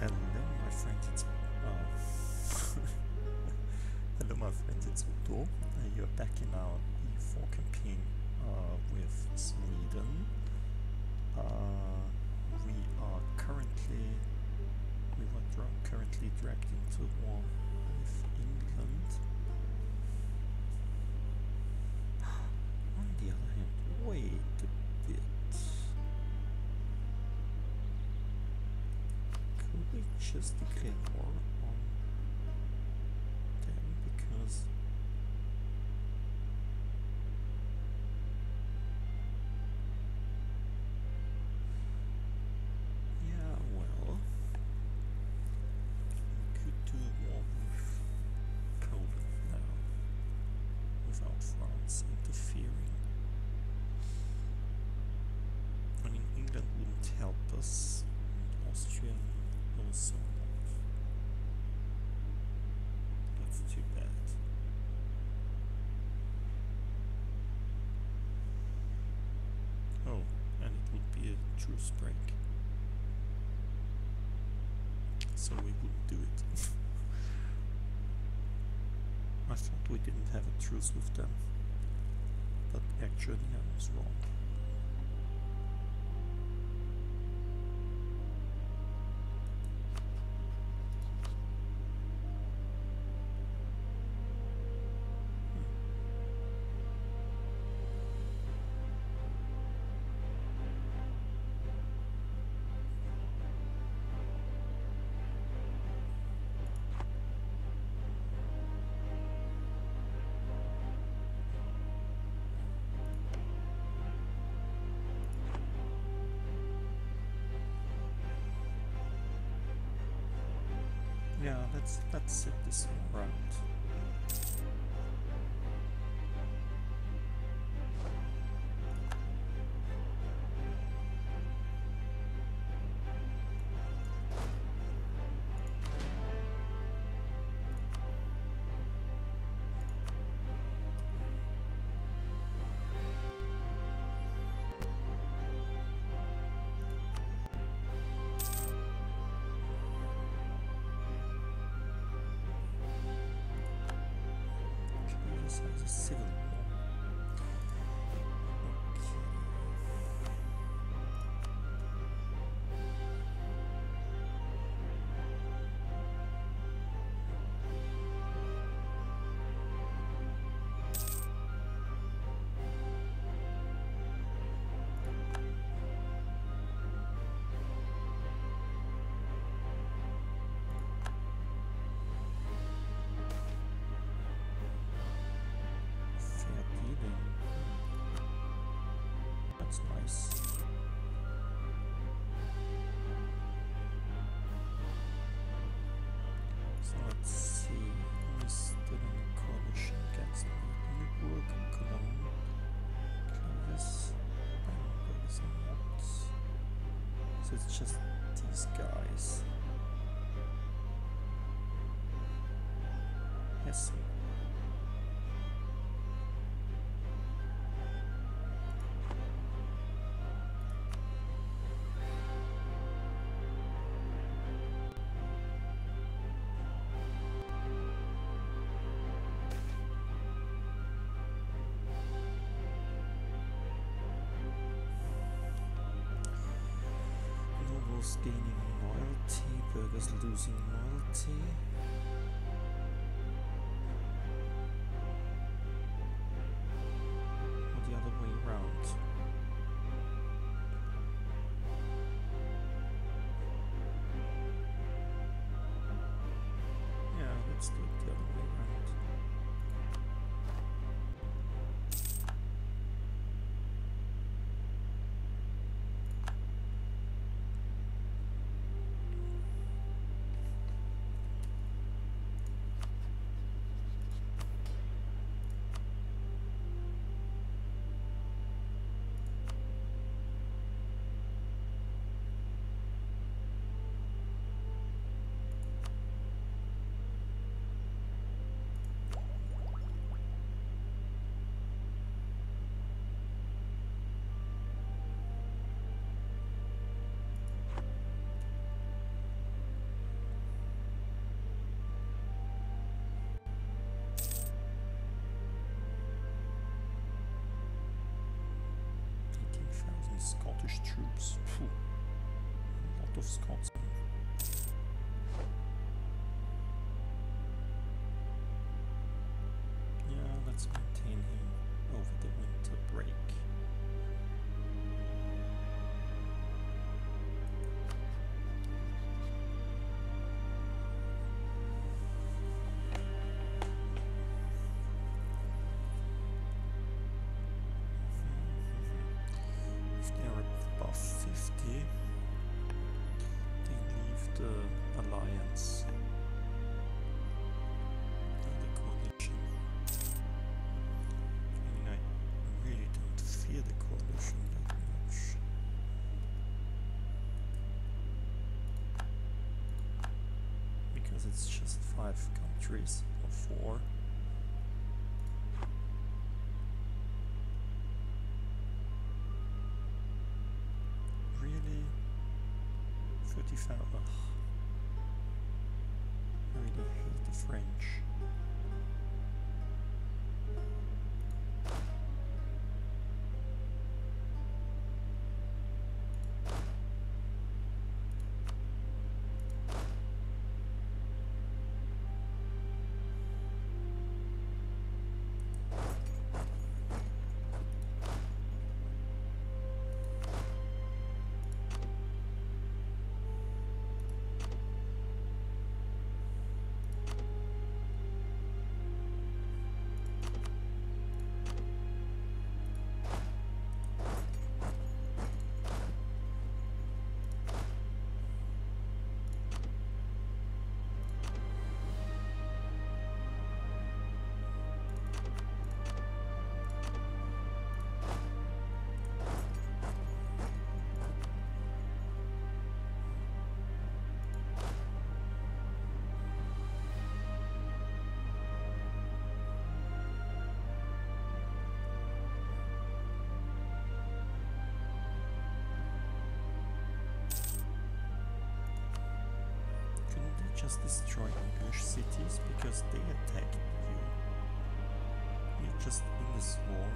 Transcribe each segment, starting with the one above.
Hello, my friends. It's uh, hello, my friends. It's Odo. Uh, you're back in our E4 campaign uh, with Sweden. Uh, we are currently we were dra currently dragged into war with England. On the other hand, wait just declare war on them because yeah, well, we could do with Poland now without France interfering. I mean, England wouldn't help us, and Austria also That's too bad. Oh, and it would be a truce break. So we wouldn't do it. I thought we didn't have a truce with them, but actually I was wrong. Let's let's this one civil That's nice. So let's see still in the coalition against. Lüneburg, Cologne, Clovis, is not. So it's just these guys. Gaining loyalty, burghers losing loyalty. Scottish troops. Phew. A lot of Scotsmen. It's just five countries or four. Just destroy English cities because they attacked you? You're just in this war.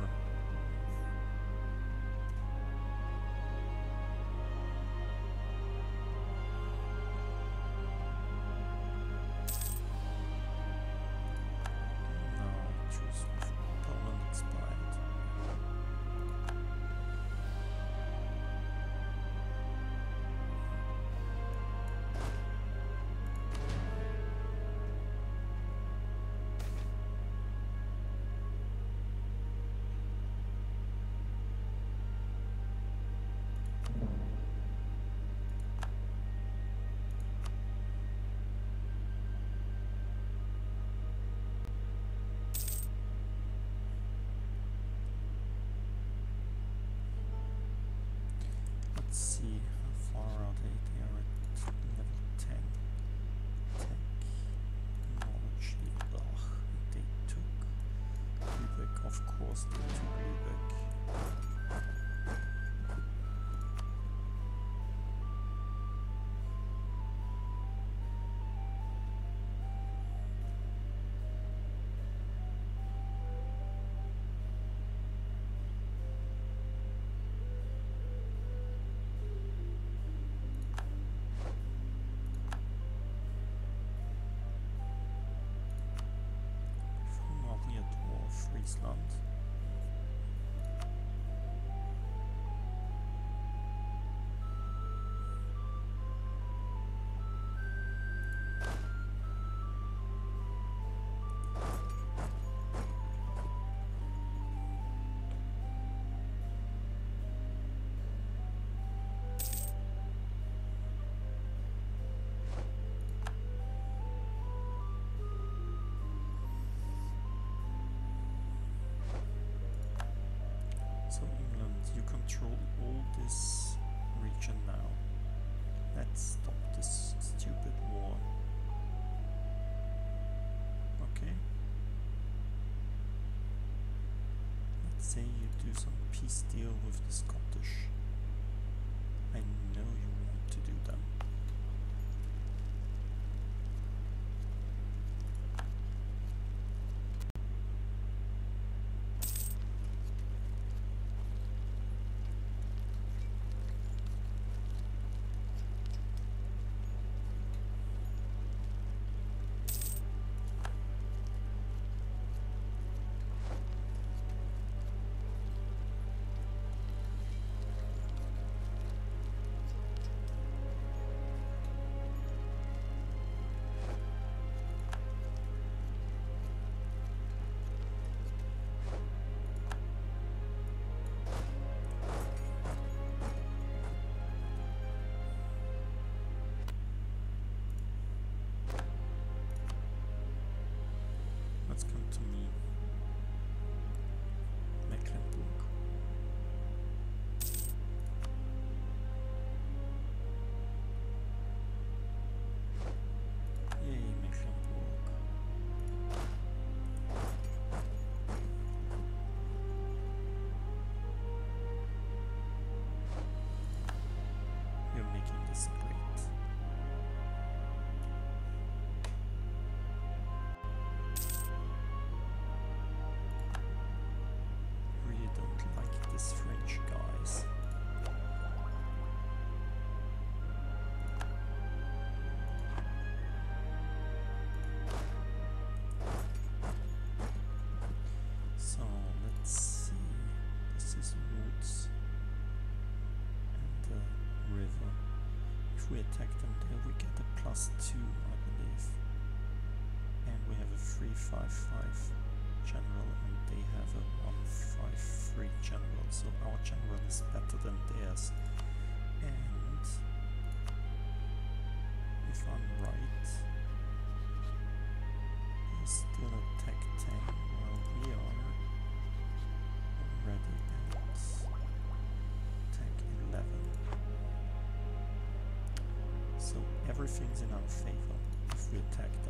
See how far are they? They are at level 10. Technology. Ugh, they took of course they took war? Control all this region now. Let's stop this stupid war. Okay. Let's say you do some peace deal with the Scottish. I know you want to do them. To me. we attack them there we get a plus 2 I believe. And we have a 355 general and they have a 153 general. So our general is better than theirs. And if I'm right he's still a tech 10 everything's in our favor if we attack them.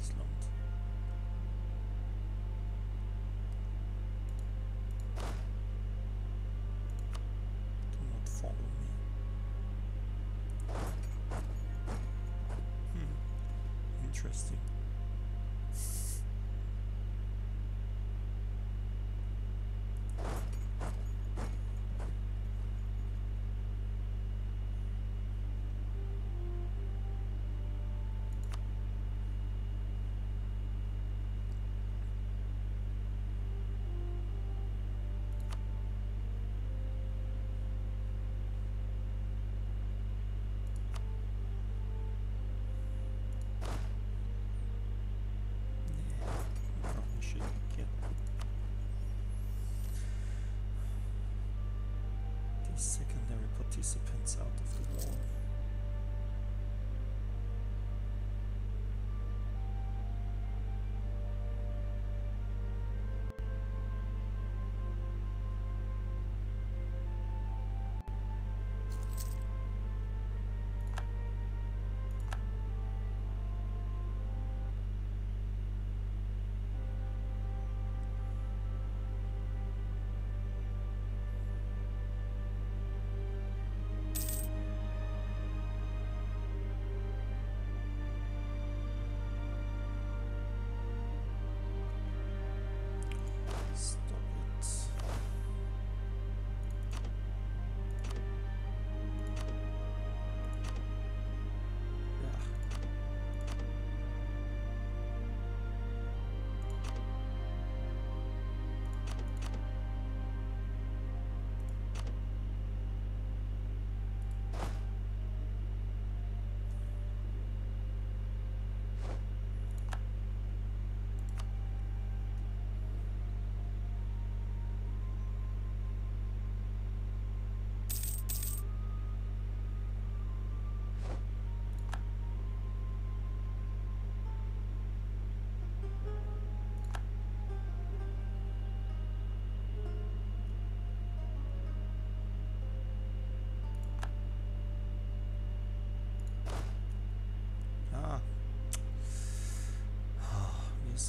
Out of Do not follow me. Hmm. Interesting. Yeah, we probably should get these secondary participants out of the war.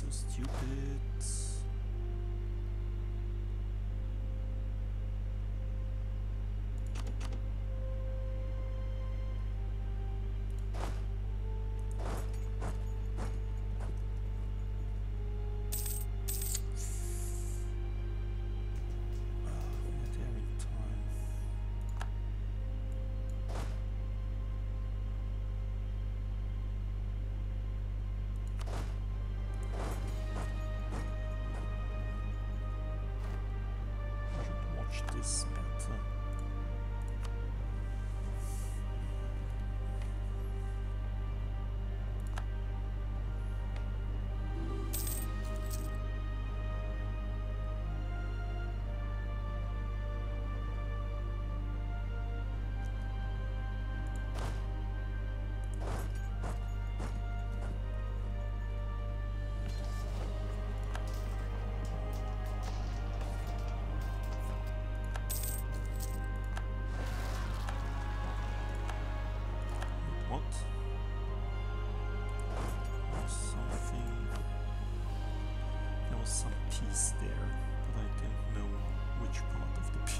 So stupid. friends.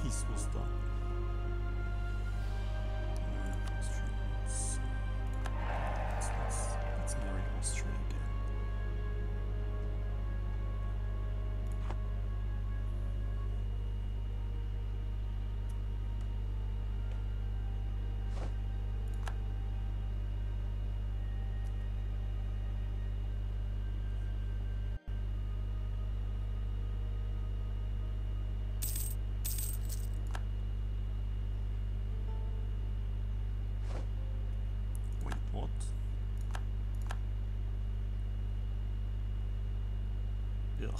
peace was done. Ugh.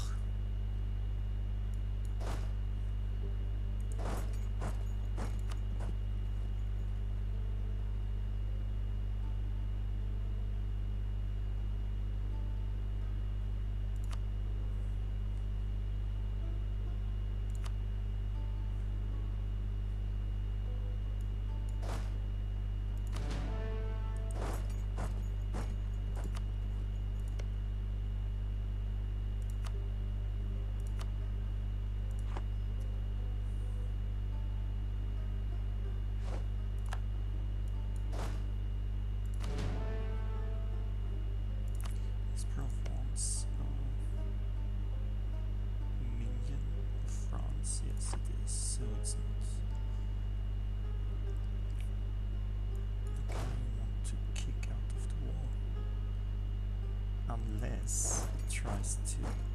unless it tries to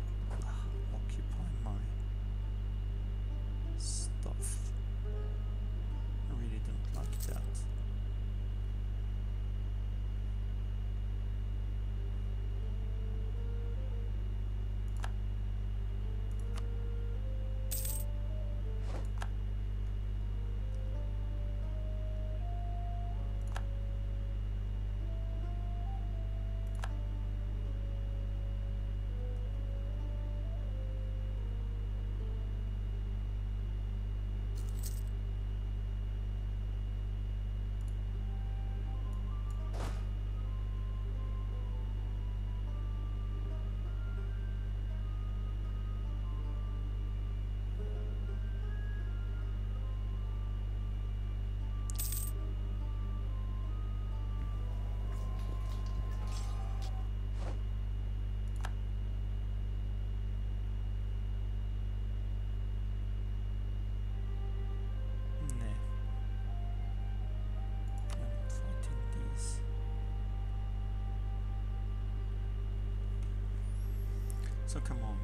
So come on,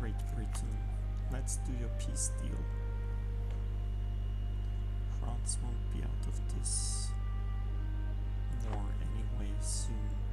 Great Britain, let's do your peace deal. France won't be out of this war anyway soon.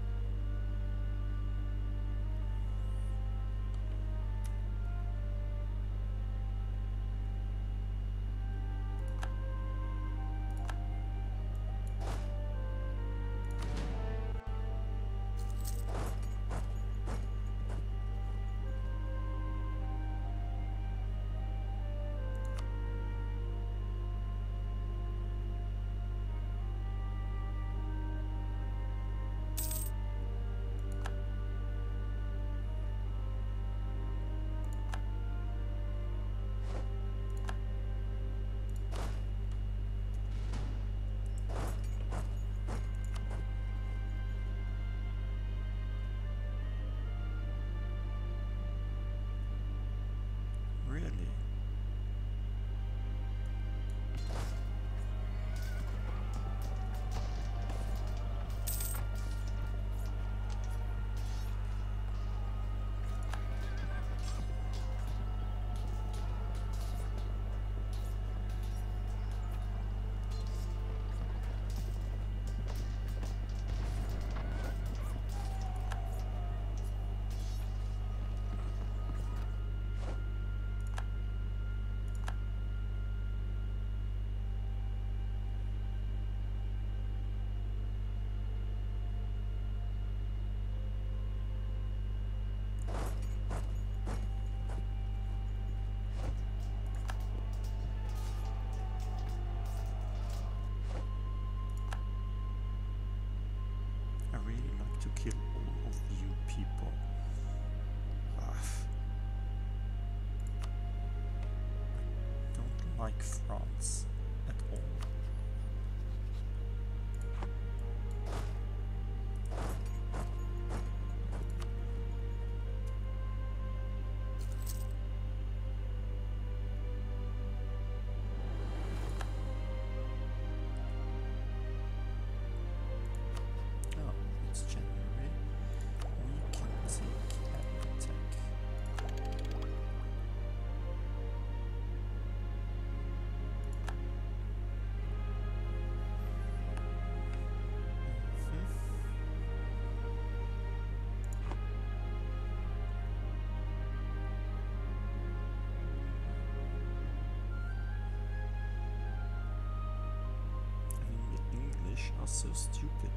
Are so stupid.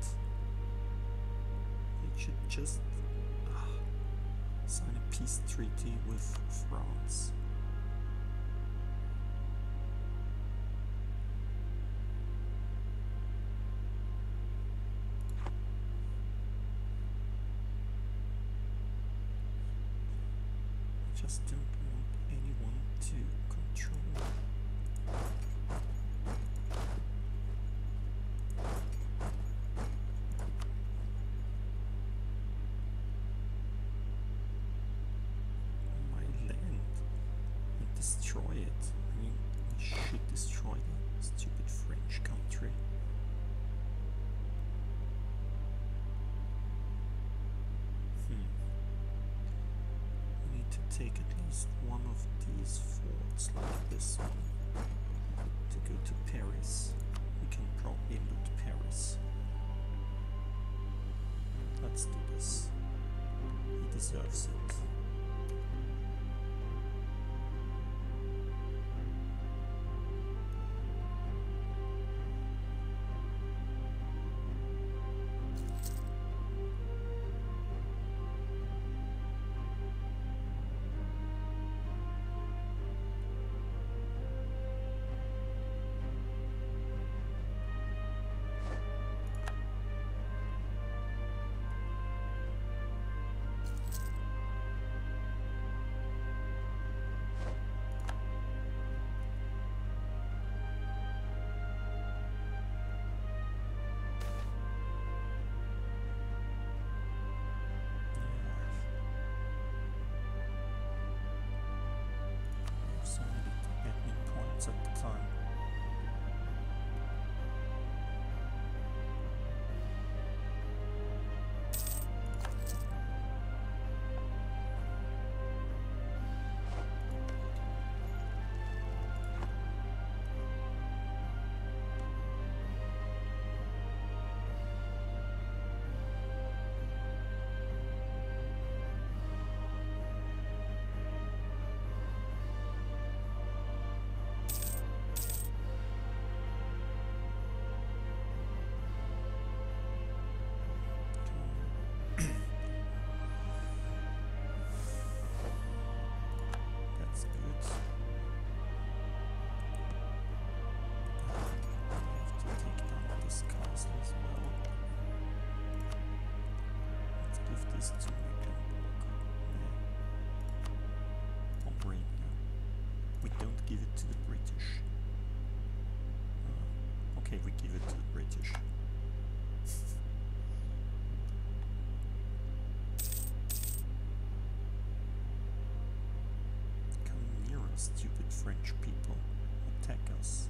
They should just ah, sign a peace treaty with France. I just don't want anyone to control take at least one of these forts like this one to go to Paris. We can probably loot Paris. Let's do this. He deserves it. French people attack us.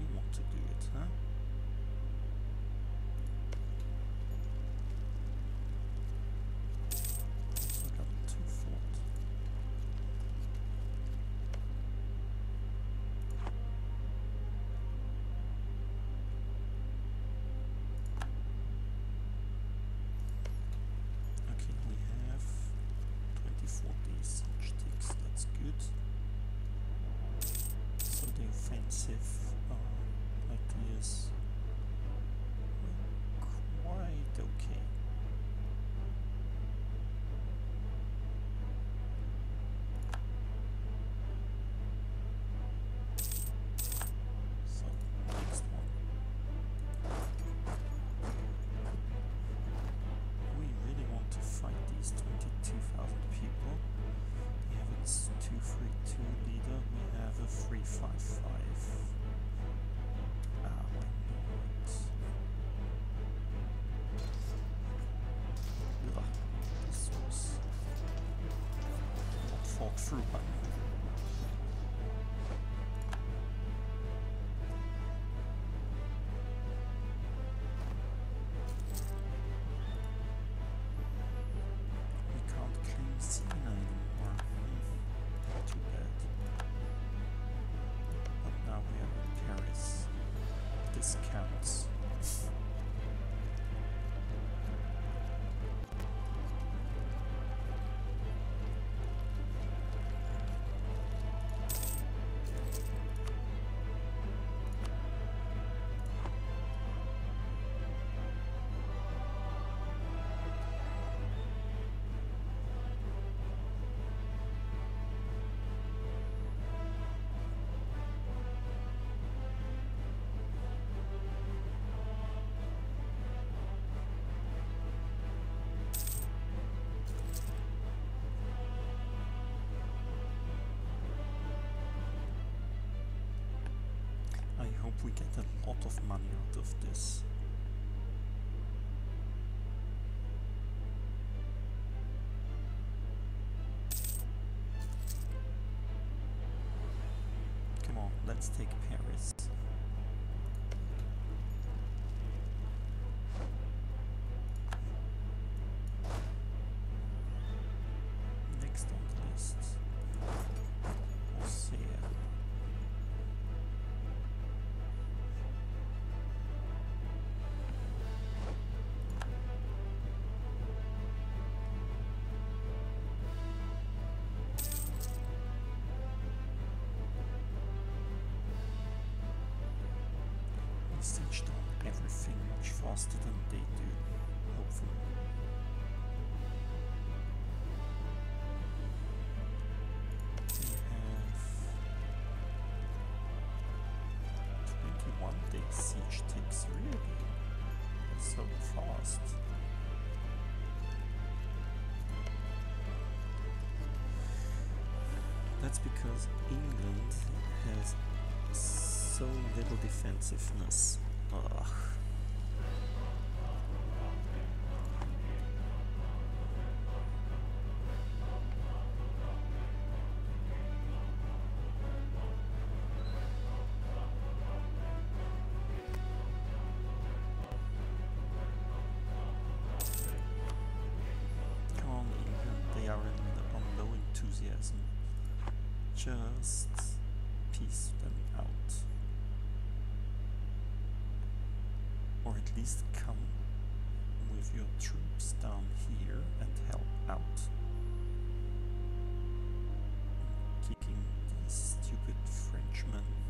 You want to do it, huh? vocês. Fought through we get a lot of money out of this. Come on, let's take Paris. Siege down everything much faster than they do, hopefully. We have twenty-one day siege takes really so fast. That's because England has so little defensiveness. Ugh. Come they are in, enthusiasm. Just peace them out. At least come with your troops down here and help out. Kicking these stupid Frenchmen.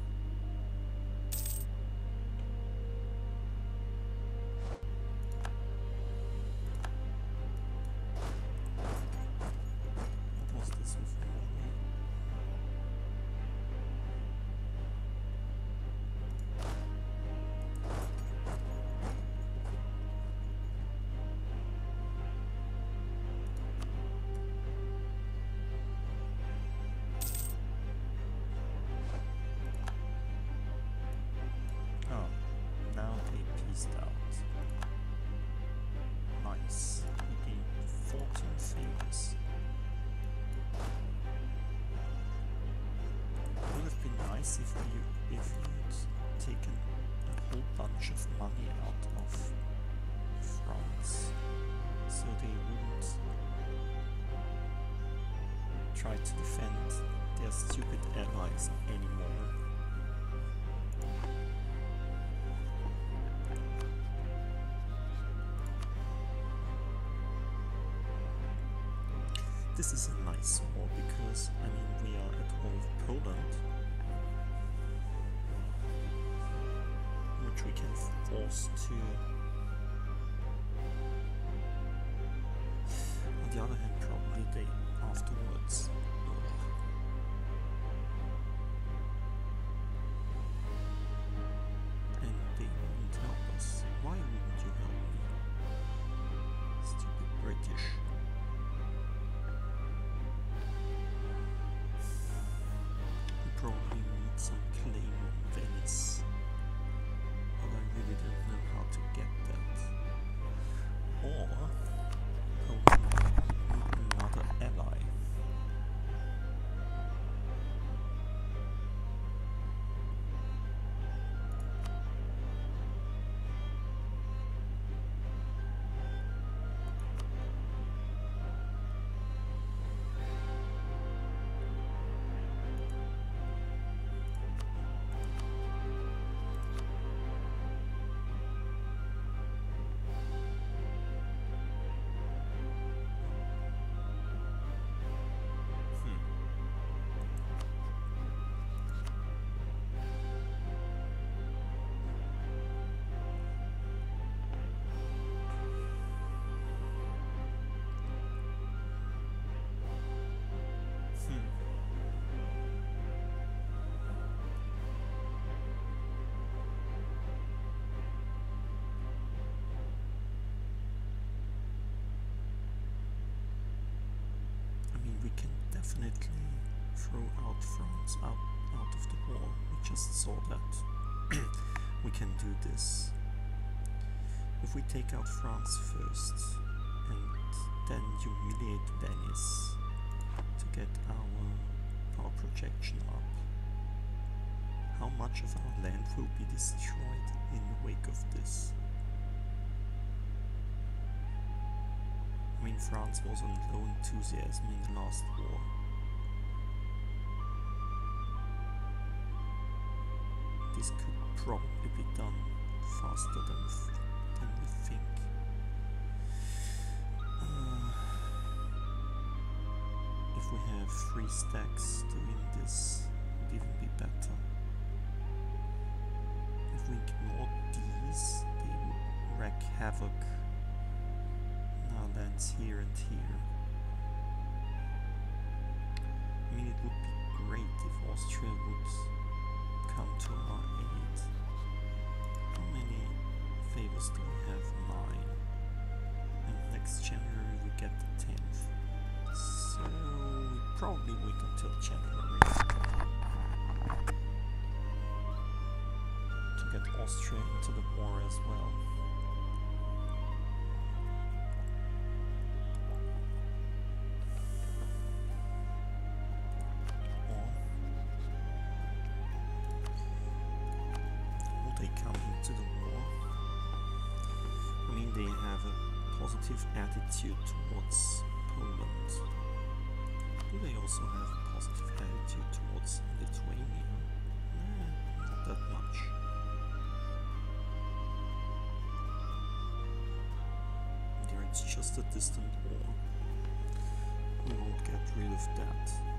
Nice if you if you'd taken a whole bunch of money out of France, so they wouldn't try to defend their stupid allies anymore. This is a nice war because, I mean, we are at war with Poland, which we can force to. On the other hand, probably they afterwards. Definitely throw out France out, out of the war. We just saw that we can do this. If we take out France first and then humiliate Venice to get our power projection up, how much of our land will be destroyed in the wake of this? Mean, France was on low enthusiasm in the last war. This could probably be done faster than, than we think. Uh, if we have three stacks doing this, would even be better. If we ignore these, they would wreak havoc lands here and here. I mean, it would be great if Austria would come to our aid. How many favors do we have? Nine. And next January we get the 10th. So we probably wait until January to get Austria into the war as well. Positive attitude towards Poland. Do they also have a positive attitude towards Lithuania? Not that much. There it's just a distant war. We won't get rid of that.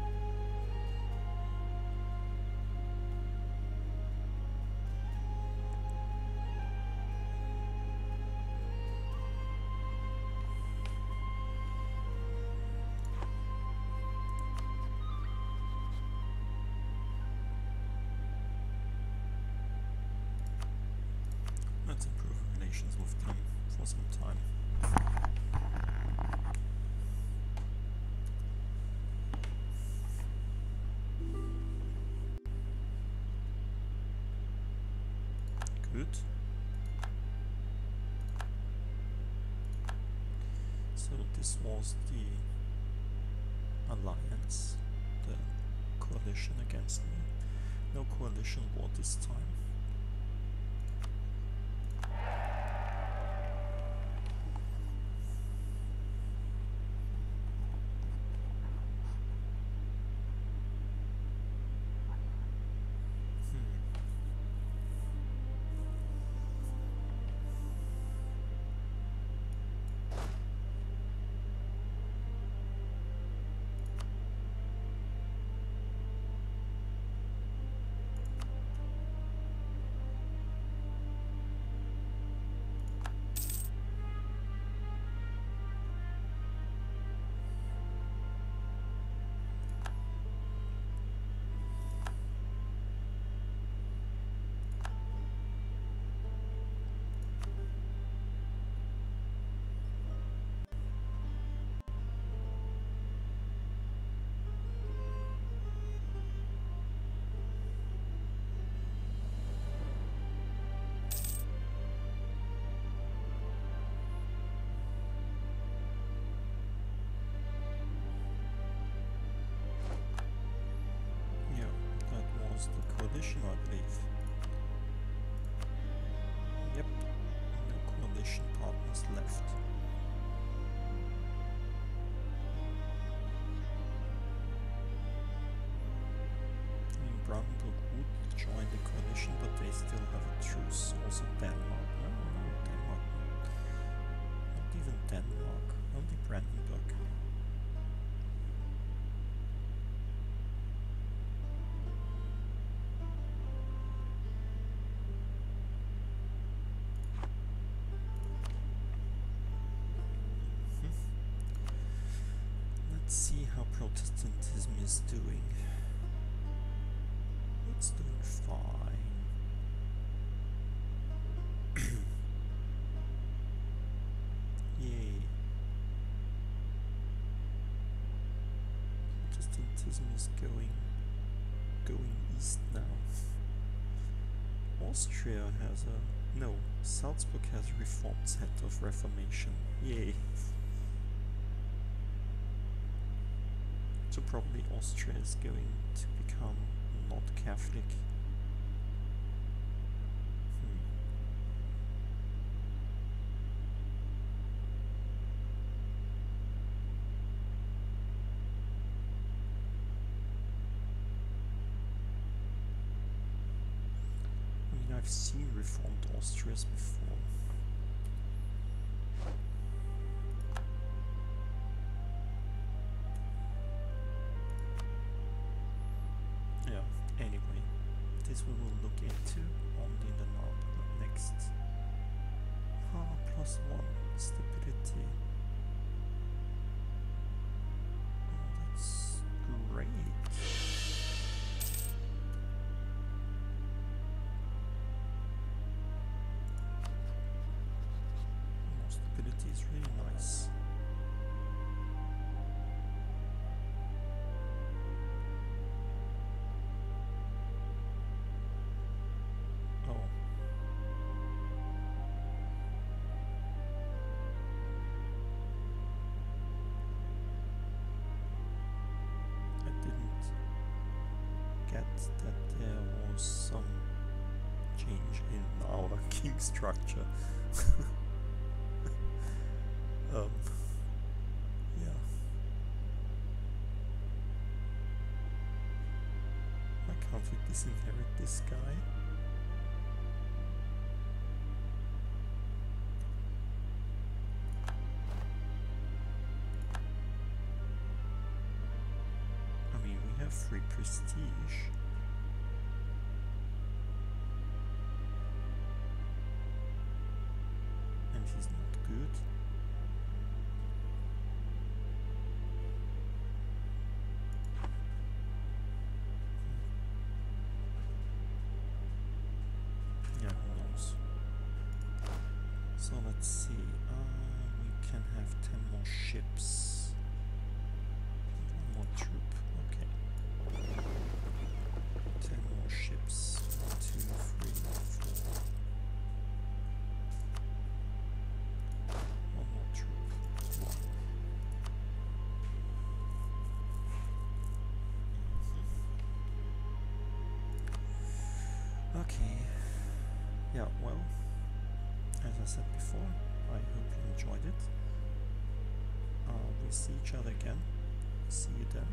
So this was the alliance, the coalition against me. No coalition war this time. Coalition, I believe. Yep, no coalition partners left. Mean, Brandenburg would join the coalition, but they still have a truce. Also Denmark. No, no, Denmark. Not even Denmark. Only Brandenburg. Protestantism is doing. It's doing fine. Yay. Protestant east now. Austria has a no. Salzburg has a reformed center of Reformation. Yay. So probably Austria is going to become not Catholic. Hmm. I mean, I've seen reformed Austrias before. Get that there was some change in our king structure. um, yeah. Why can't we disinherit this guy? Okay. Yeah, well, as I said before, I hope you enjoyed it. Uh, we'll see each other again. See you then.